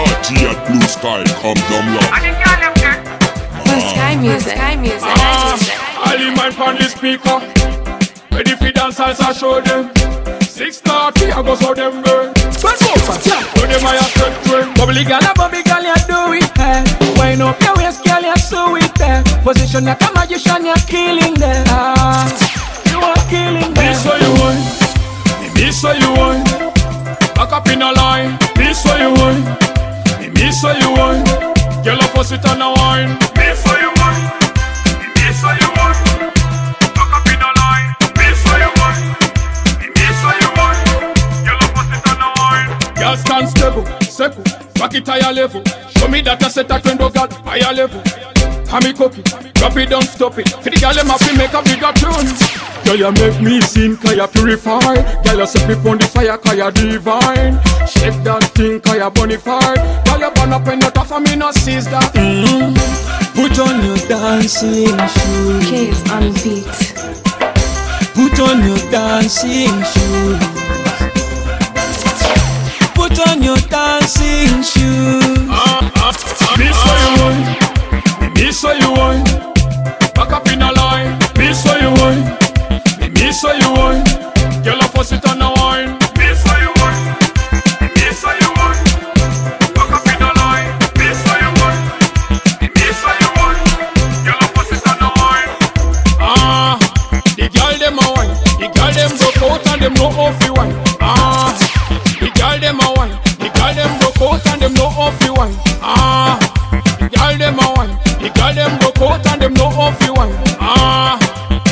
Party at Blue Sky, come down low. Sky music. Sky music. Ah, I leave my on the speaker. Ready for dance as I show them. Six thirty, I go show them girl. Spread out, fat, yeah. Show them my step train. Bubbly gal, a bubble gal, you do it, eh. Wind up your waist, gal, you so it, eh. Position like a magician, you're killing them. Ah, you are killing Me them. so you want, me me so you want. Back up in a line, me so you want, me me you want. Girl, up pussy on a wine, me so you want, me me you want. Back up in a line, me so you want, me me you want. Girl, up pussy on a wine. Girl, stand stable, second, back it higher level. Show me that I set a trend, oh God, higher level. Hammy cookie, drop it, don't stop it. For the girl, them have to make a bigger tune. Girl, you make me sing, cause you purify. Girl, you set me on the fire, cause you divine. Shake that thing, cause you bonafide. Girl, you burn up and you tough, me no seize that. Mm. Put on your dancing shoes. Case on beat. Put on your dancing shoes. Put on your dancing the girl them a wine, the girl them broke out and them know how fi wine. Ah, the girl them a wine, the girl them broke out and them know how fi wine. Ah, the girl them a wine, the girl them broke out and them know how fi wine. Ah,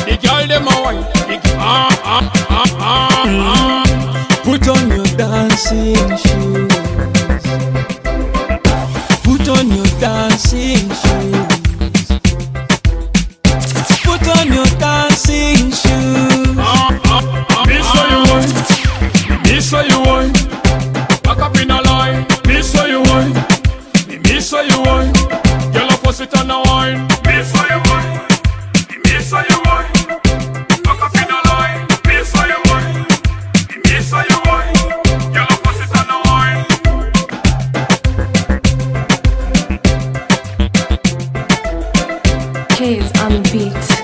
the girl them a wine, the ah ah ah ah ah. Put on your dancing shoes. miss how you wine. Back up in a line, miss how you wine. Me miss how you wine. Girl, I pussy on a wine. Miss how you wine. Me miss how you wine. Back up in a line, you. Me you. Girl, I pussy on a wine. Beat.